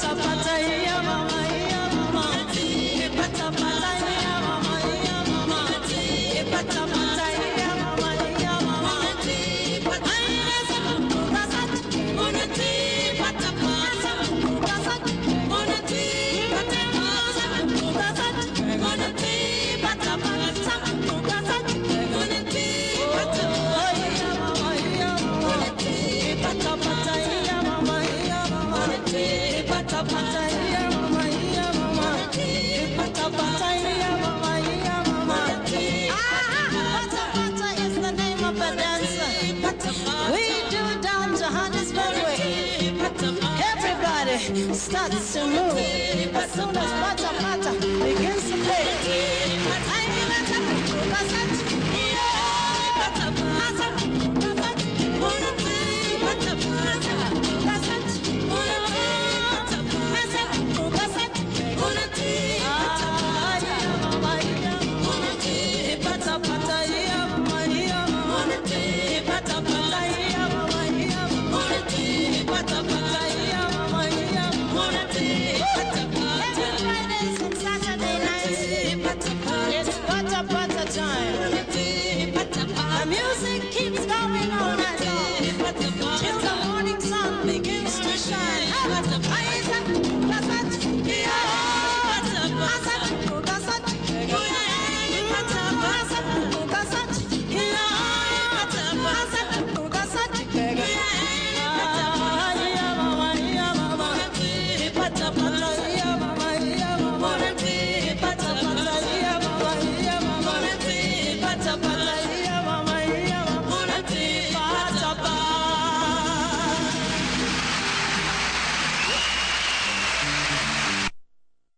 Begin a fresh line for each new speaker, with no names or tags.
patapata iya starts to move. As soon as Pata Pata begins to play. Till the morning sun begins to shine.